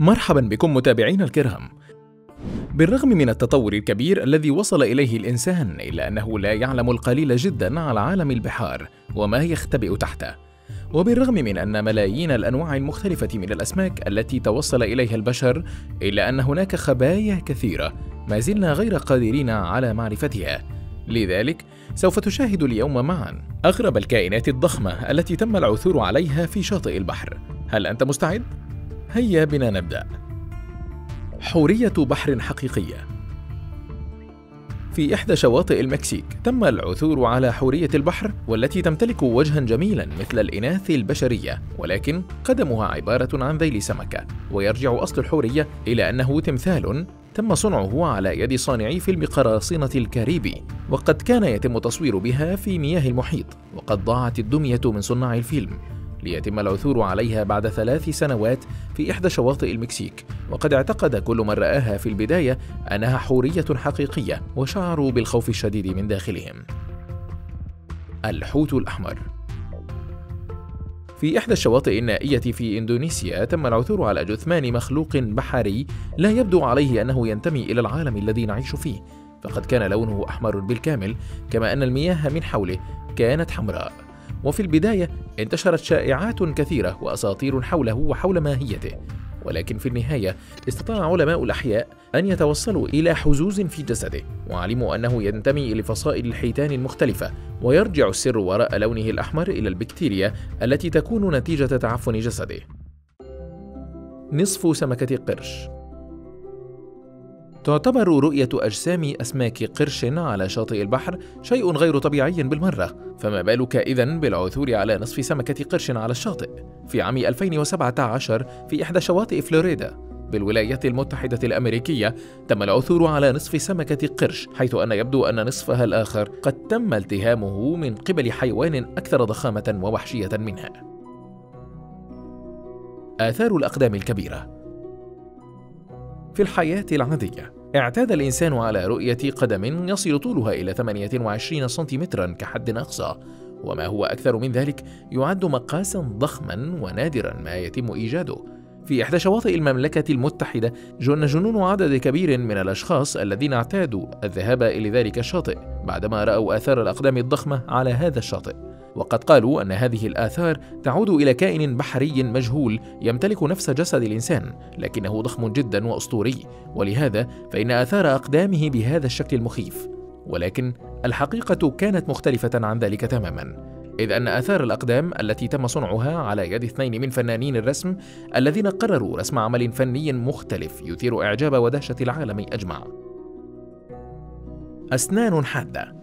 مرحبا بكم متابعينا الكرام. بالرغم من التطور الكبير الذي وصل إليه الإنسان الا أنه لا يعلم القليل جدا على عالم البحار وما يختبئ تحته. وبالرغم من أن ملايين الأنواع المختلفة من الأسماك التي توصل إليها البشر إلا أن هناك خبايا كثيرة ما زلنا غير قادرين على معرفتها. لذلك سوف تشاهد اليوم معا أغرب الكائنات الضخمة التي تم العثور عليها في شاطئ البحر. هل أنت مستعد؟ هيا بنا نبدأ. حورية بحر حقيقية في إحدى شواطئ المكسيك تم العثور على حورية البحر والتي تمتلك وجها جميلا مثل الإناث البشرية ولكن قدمها عبارة عن ذيل سمكة ويرجع أصل الحورية إلى أنه تمثال تم صنعه على يد صانعي فيلم قراصنة الكاريبي وقد كان يتم التصوير بها في مياه المحيط وقد ضاعت الدمية من صناع الفيلم ليتم العثور عليها بعد ثلاث سنوات في إحدى شواطئ المكسيك وقد اعتقد كل من رآها في البداية أنها حورية حقيقية وشعروا بالخوف الشديد من داخلهم. الحوت الأحمر في إحدى الشواطئ النائية في إندونيسيا تم العثور على جثمان مخلوق بحري لا يبدو عليه أنه ينتمي إلى العالم الذي نعيش فيه فقد كان لونه أحمر بالكامل كما أن المياه من حوله كانت حمراء. وفي البداية انتشرت شائعات كثيرة وأساطير حوله وحول ماهيته. ولكن في النهاية استطاع علماء الأحياء أن يتوصلوا إلى حزوز في جسده وعلموا أنه ينتمي لفصائل الحيتان المختلفة ويرجع السر وراء لونه الأحمر إلى البكتيريا التي تكون نتيجة تعفن جسده. نصف سمكة قرش. تعتبر رؤية أجسام أسماك قرش على شاطئ البحر شيء غير طبيعي بالمرة، فما بالك إذا بالعثور على نصف سمكة قرش على الشاطئ؟ في عام 2017 في إحدى شواطئ فلوريدا بالولايات المتحدة الأمريكية تم العثور على نصف سمكة قرش حيث أن يبدو أن نصفها الآخر قد تم التهامه من قبل حيوان أكثر ضخامة ووحشية منها. آثار الأقدام الكبيرة في الحياة العادية اعتاد الإنسان على رؤية قدم يصل طولها إلى 28 سنتيمترا كحد أقصى. وما هو أكثر من ذلك يعد مقاسا ضخما ونادرا ما يتم إيجاده. في إحدى شواطئ المملكة المتحدة جن جنون عدد كبير من الأشخاص الذين اعتادوا الذهاب إلى ذلك الشاطئ بعدما رأوا آثار الأقدام الضخمة على هذا الشاطئ. وقد قالوا أن هذه الآثار تعود إلى كائن بحري مجهول يمتلك نفس جسد الإنسان لكنه ضخم جدا وأسطوري. ولهذا فإن آثار أقدامه بهذا الشكل المخيف ولكن الحقيقة كانت مختلفة عن ذلك تماما. إذ أن آثار الأقدام التي تم صنعها على يد اثنين من فنانين الرسم الذين قرروا رسم عمل فني مختلف يثير إعجاب ودهشة العالم أجمع. أسنان حادة.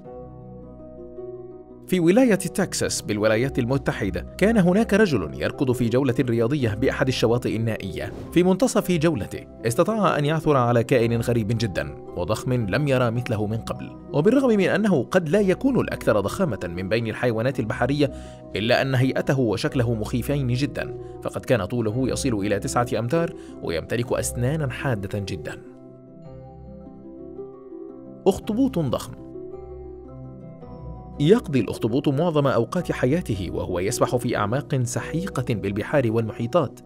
في ولاية تكساس بالولايات المتحدة كان هناك رجل يركض في جولة رياضية بأحد الشواطئ النائية. في منتصف جولته استطاع أن يعثر على كائن غريب جدا وضخم لم يرى مثله من قبل. وبالرغم من أنه قد لا يكون الأكثر ضخامة من بين الحيوانات البحرية إلا أن هيئته وشكله مخيفين جدا فقد كان طوله يصل إلى تسعة أمتار ويمتلك أسنانا حادة جدا. أخطبوط ضخم يقضي الأخطبوط معظم أوقات حياته وهو يسبح في أعماق سحيقة بالبحار والمحيطات.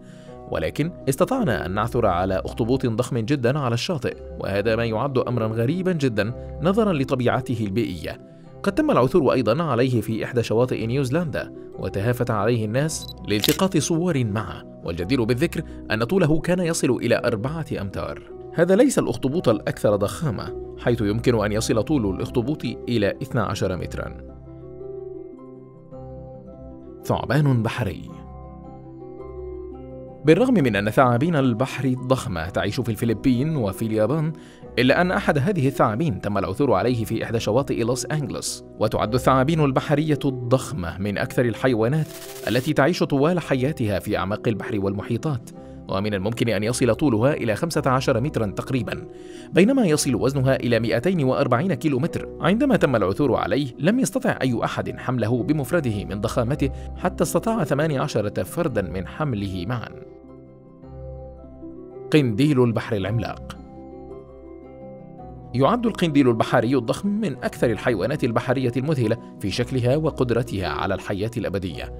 ولكن استطعنا أن نعثر على أخطبوط ضخم جدا على الشاطئ وهذا ما يعد أمرا غريبا جدا نظرا لطبيعته البيئية. قد تم العثور أيضا عليه في إحدى شواطئ نيوزيلندا وتهافت عليه الناس لالتقاط صور معه. والجدير بالذكر أن طوله كان يصل إلى أربعة أمتار. هذا ليس الأخطبوط الأكثر ضخامة حيث يمكن أن يصل طول الأخطبوط إلى 12 مترا. ثعبان بحري. بالرغم من أن ثعابين البحر الضخمة تعيش في الفلبين وفي اليابان إلا أن أحد هذه الثعابين تم العثور عليه في إحدى شواطئ لوس أنجلوس وتعد الثعابين البحرية الضخمة من أكثر الحيوانات التي تعيش طوال حياتها في أعماق البحر والمحيطات. ومن الممكن أن يصل طولها إلى 15 مترا تقريبا بينما يصل وزنها إلى 240 كيلومتر. عندما تم العثور عليه لم يستطع أي أحد حمله بمفرده من ضخامته حتى استطاع 18 فردا من حمله معا. قنديل البحر العملاق. يعد القنديل البحري الضخم من أكثر الحيوانات البحرية المذهلة في شكلها وقدرتها على الحياة الأبدية،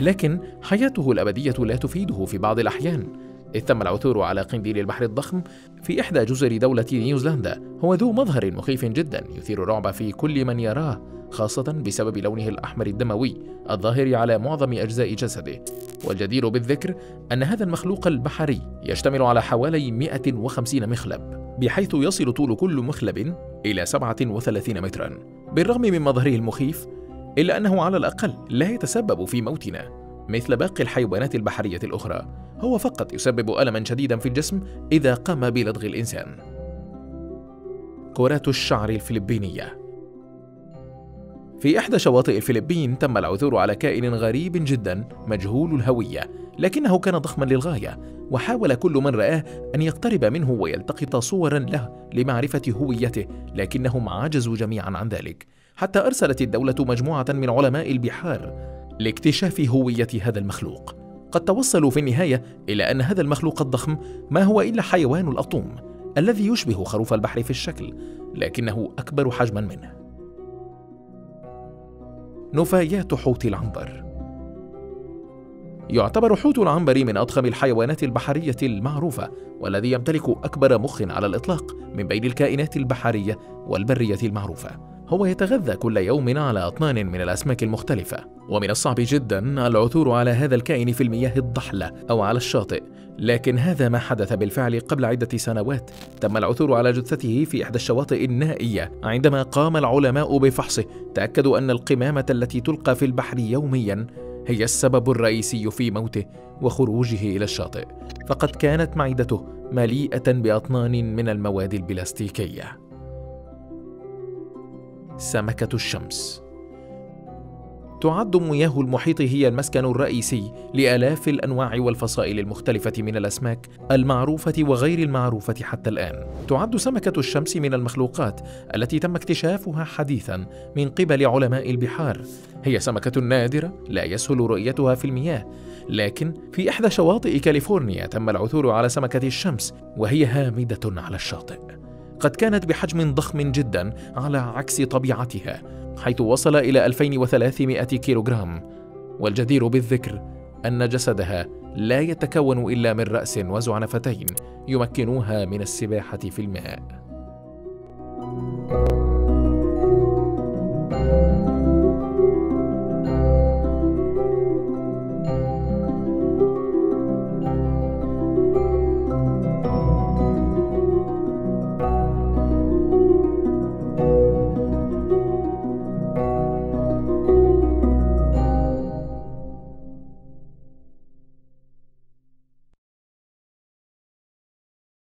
لكن حياته الأبدية لا تفيده في بعض الأحيان، إذ تم العثور على قنديل البحر الضخم في إحدى جزر دولة نيوزيلندا. هو ذو مظهر مخيف جدا يثير الرعب في كل من يراه خاصة بسبب لونه الأحمر الدموي الظاهر على معظم أجزاء جسده. والجدير بالذكر أن هذا المخلوق البحري يشتمل على حوالي 150 مخلب بحيث يصل طول كل مخلب إلى 37 مترا. بالرغم من مظهره المخيف إلا أنه على الأقل لا يتسبب في موتنا. مثل باقي الحيوانات البحرية الأخرى. هو فقط يسبب ألما شديدا في الجسم إذا قام بلدغ الإنسان. كرات الشعر الفلبينية. في إحدى شواطئ الفلبين تم العثور على كائن غريب جدا مجهول الهوية لكنه كان ضخما للغاية وحاول كل من رآه أن يقترب منه ويلتقط صورا له لمعرفة هويته لكنهم عجزوا جميعا عن ذلك. حتى أرسلت الدولة مجموعة من علماء البحار لاكتشاف هوية هذا المخلوق. قد توصلوا في النهاية إلى أن هذا المخلوق الضخم ما هو إلا حيوان الأطوم الذي يشبه خروف البحر في الشكل لكنه أكبر حجما منه. نفايات حوت العنبر. يعتبر حوت العنبر من أضخم الحيوانات البحرية المعروفة والذي يمتلك أكبر مخ على الإطلاق من بين الكائنات البحرية والبرية المعروفة. هو يتغذى كل يوم على أطنان من الأسماك المختلفة ومن الصعب جدا العثور على هذا الكائن في المياه الضحلة أو على الشاطئ. لكن هذا ما حدث بالفعل قبل عدة سنوات. تم العثور على جثته في إحدى الشواطئ النائية عندما قام العلماء بفحصه. تأكدوا أن القمامة التي تلقى في البحر يوميا هي السبب الرئيسي في موته وخروجه إلى الشاطئ. فقد كانت معدته مليئة بأطنان من المواد البلاستيكية. سمكة الشمس تعد مياه المحيط هي المسكن الرئيسي لآلاف الأنواع والفصائل المختلفة من الأسماك المعروفة وغير المعروفة حتى الآن. تعد سمكة الشمس من المخلوقات التي تم اكتشافها حديثا من قبل علماء البحار. هي سمكة نادرة لا يسهل رؤيتها في المياه، لكن في إحدى شواطئ كاليفورنيا تم العثور على سمكة الشمس وهي هامدة على الشاطئ. قد كانت بحجم ضخم جدا على عكس طبيعتها حيث وصل إلى 2300 كيلوغرام. والجدير بالذكر أن جسدها لا يتكون إلا من رأس وزعنفتين يمكنوها من السباحة في الماء.